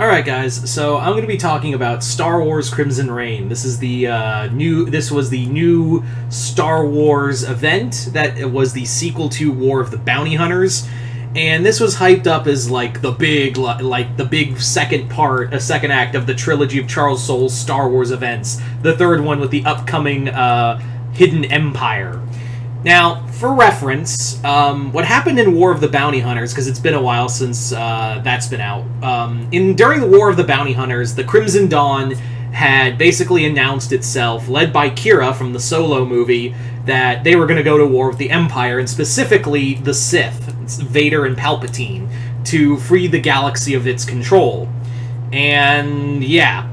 All right, guys. So I'm going to be talking about Star Wars Crimson Reign. This is the uh, new. This was the new Star Wars event that was the sequel to War of the Bounty Hunters, and this was hyped up as like the big, like the big second part, a second act of the trilogy of Charles Soule's Star Wars events. The third one with the upcoming uh, Hidden Empire. Now, for reference, um, what happened in War of the Bounty Hunters, because it's been a while since uh, that's been out. Um, in during the War of the Bounty Hunters, the Crimson Dawn had basically announced itself, led by Qi'ra from the Solo movie, that they were going to go to war with the Empire, and specifically the Sith, Vader and Palpatine, to free the galaxy of its control. And yeah,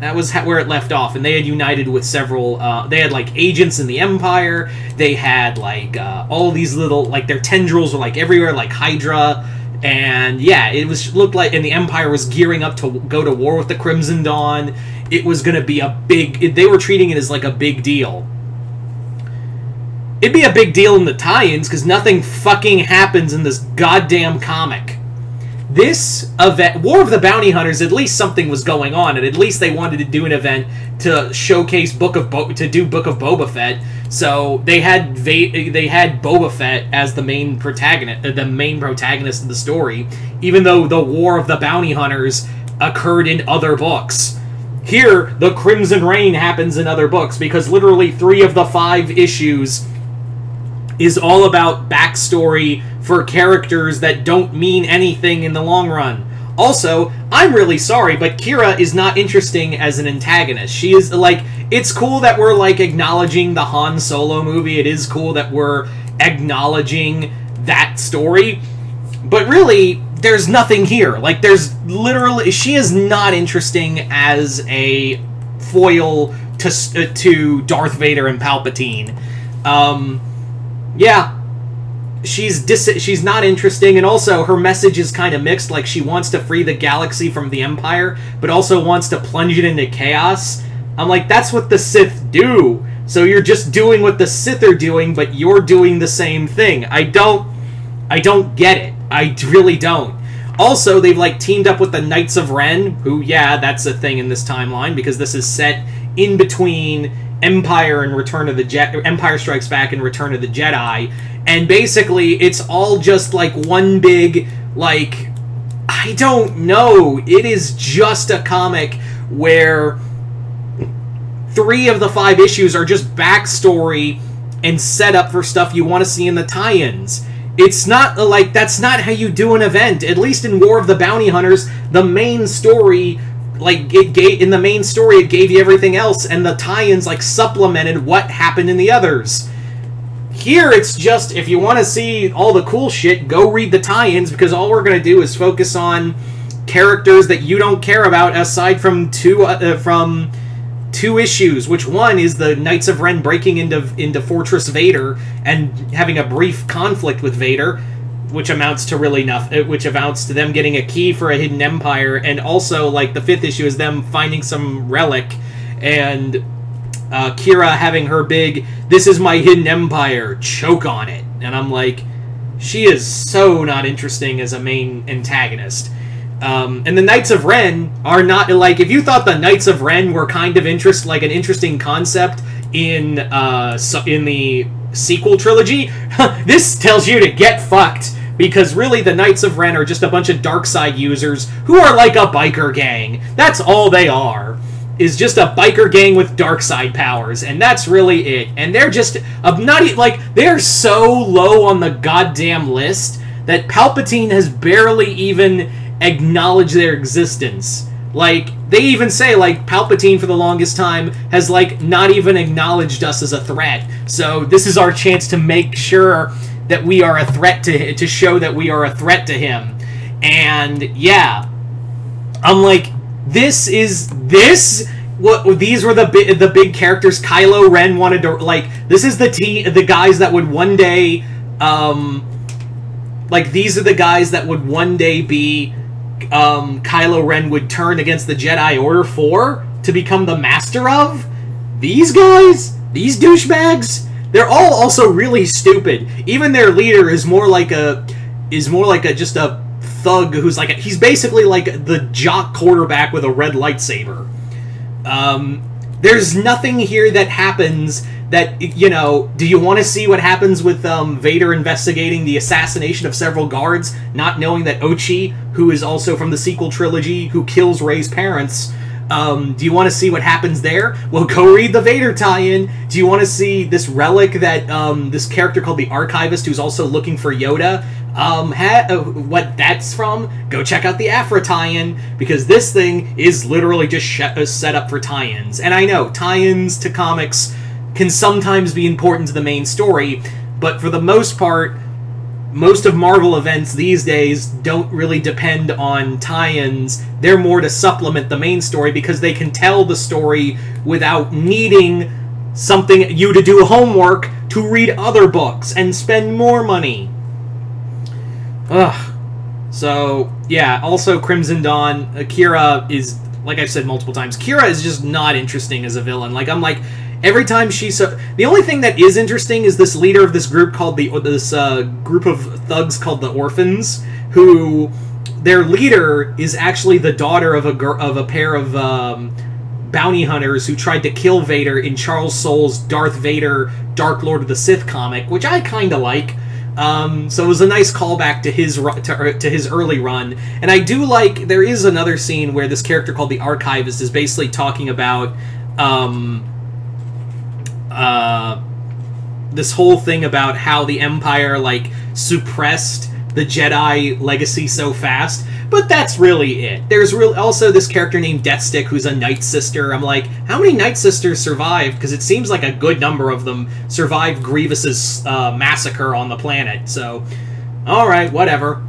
that was where it left off, and they had united with several. Uh, they had like agents in the Empire. They had like uh, all these little like their tendrils were like everywhere, like Hydra. And yeah, it was looked like, and the Empire was gearing up to go to war with the Crimson Dawn. It was going to be a big. It, they were treating it as like a big deal. It'd be a big deal in the tie-ins because nothing fucking happens in this goddamn comic this event war of the bounty hunters at least something was going on and at least they wanted to do an event to showcase book of Bo- to do book of boba fett. So they had Va- they had boba fett as the main protagonist uh, the main protagonist of the story even though the war of the bounty hunters occurred in other books. Here the crimson Reign happens in other books because literally three of the five issues is all about backstory for characters that don't mean anything in the long run. Also, I'm really sorry, but Qi'ra is not interesting as an antagonist. She is like it's cool that we're like acknowledging the Han Solo movie. It is cool that we're acknowledging that story. But really, there's nothing here. Like there's literally she is not interesting as a foil to uh, to Darth Vader and Palpatine. Um yeah, she's dis- she's not interesting and also her message is kind of mixed like she wants to free the galaxy from the empire but also wants to plunge it into chaos. I'm like that's what the sith do. So you're just doing what the sith are doing but you're doing the same thing. I don't i don't get it. I really don't. Also they've like teamed up with the knights of ren who yeah that's a thing in this timeline because this is set in between Empire and Return of the Jet Empire Strikes Back and Return of the Jedi. And basically it's all just like one big like I don't know. It is just a comic where three of the five issues are just backstory and setup for stuff you want to see in the tie-ins. It's not like that's not how you do an event. At least in War of the Bounty Hunters the main story like it gave in the main story it gave you everything else and the tie-ins like supplemented what happened in the others. Here it's just if you want to see all the cool shit go read the tie-ins because all we're going to do is focus on characters that you don't care about aside from two uh, from two issues which one is the knights of ren breaking into into fortress vader and having a brief conflict with vader which amounts to really nothing which amounts to them getting a key for a hidden empire and also like the fifth issue is them finding some relic and uh, Qi'ra having her big this is my hidden empire choke on it. And i'm like she is so not interesting as a main antagonist. Um, and the Knights of Ren are not like if you thought the Knights of Ren were kind of interest like an interesting concept in uh, in the sequel trilogy, this tells you to get fucked because really the Knights of Ren are just a bunch of dark side users who are like a biker gang. That's all they are. Is just a biker gang with dark side powers, and that's really it. And they're just not e- like they're so low on the goddamn list that Palpatine has barely even acknowledged their existence. Like they even say like Palpatine for the longest time has like not even acknowledged us as a threat. So this is our chance to make sure that we are a threat to to show that we are a threat to him. And yeah, I'm like this is this what these were the big the big characters Kylo Ren wanted to like this is the t the guys that would one day um like these are the guys that would one day be um Kylo Ren would turn against the Jedi Order for to become the master of? These guys? These douchebags they're all also really stupid even their leader is more like a is more like a just a thug who's like a, he's basically like the jock quarterback with a red lightsaber. Um, there's nothing here that happens that you know. Do you want to see what happens with um, Vader investigating the assassination of several guards, not knowing that Ochi, who is also from the sequel trilogy, who kills Rey's parents? Um, do you want to see what happens there? Well, go read the Vader tie-in. Do you want to see this relic that um, this character called the Archivist, who's also looking for Yoda, um, ha- uh, what that's from? Go check out the Aphra tie-in because this thing is literally just sh- uh, set up for tie-ins. And I know tie-ins to comics can sometimes be important to the main story, but for the most part, most of Marvel events these days don't really depend on tie-ins. They're more to supplement the main story because they can tell the story without needing something you to do homework to read other books and spend more money. Ugh. So, yeah, also Crimson Dawn, Akira is like I've said multiple times, Qi'ra is just not interesting as a villain. Like I'm like every time she's so the only thing that is interesting is this leader of this group called the this uh, group of thugs called the orphans who their leader is actually the daughter of a gir- of a pair of um, bounty hunters who tried to kill Vader in Charles Soule's Darth Vader Dark Lord of the Sith comic, which I kind of like. Um, so it was a nice callback to his to, to his early run, and I do like. There is another scene where this character called the Archivist is basically talking about um, uh, this whole thing about how the Empire like suppressed the Jedi legacy so fast. But that's really it. There's real also this character named Deathstick who's a Night Sister. I'm like, how many Night Sisters survived? Because it seems like a good number of them survived Grievous's uh, massacre on the planet. So, all right, whatever.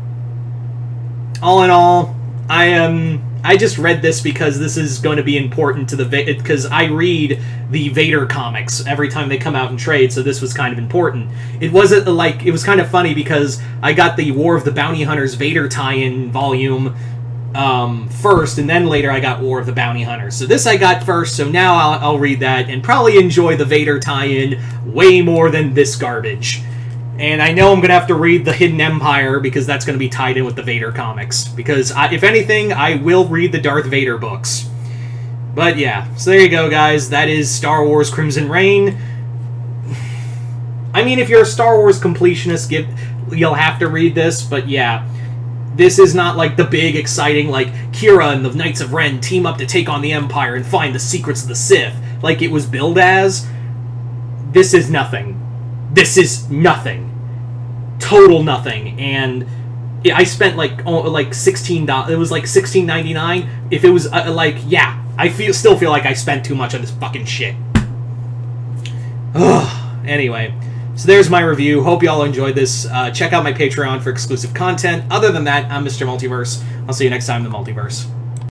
All in all, I am. I just read this because this is going to be important to the because I read the Vader comics every time they come out in trade, so this was kind of important. It wasn't like it was kind of funny because I got the War of the Bounty Hunters Vader tie-in volume um, first, and then later I got War of the Bounty Hunters. So this I got first, so now I'll, I'll read that and probably enjoy the Vader tie-in way more than this garbage. And I know I'm going to have to read The Hidden Empire because that's going to be tied in with the Vader comics. Because I, if anything, I will read the Darth Vader books. But yeah, so there you go, guys. That is Star Wars Crimson Reign. I mean, if you're a Star Wars completionist, give, you'll have to read this, but yeah. This is not like the big, exciting, like, Qi'ra and the Knights of Ren team up to take on the Empire and find the secrets of the Sith, like it was billed as. This is nothing. This is nothing total nothing and I spent like oh, like sixteen dollars. It was like sixteen ninety nine. If it was uh, like yeah, I feel still feel like I spent too much on this fucking shit. Ugh. Anyway, so there's my review. Hope y'all enjoyed this. Uh, check out my Patreon for exclusive content. Other than that, I'm Mr. Multiverse. I'll see you next time in the multiverse.